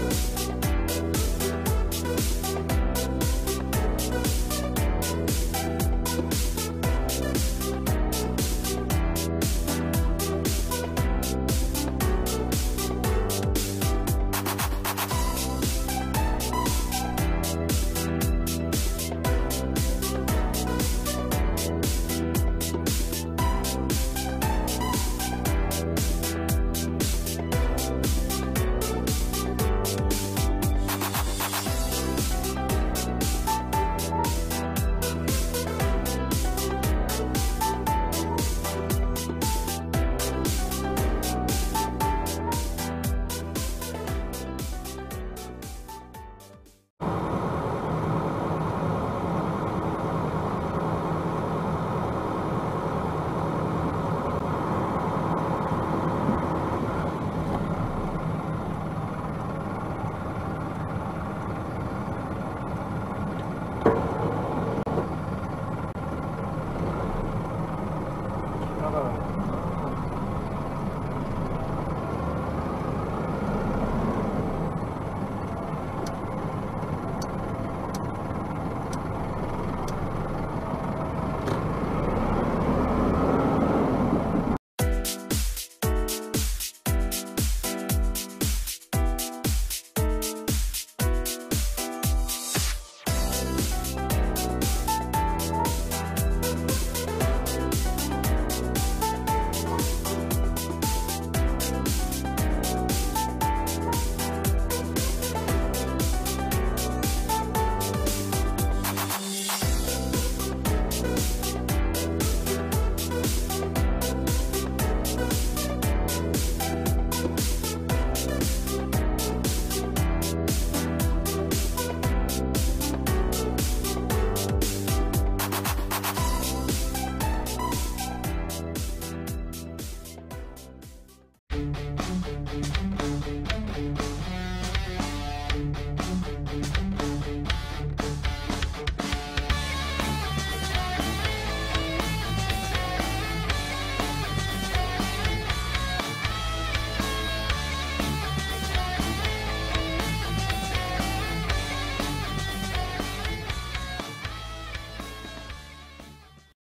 Bye. Ага.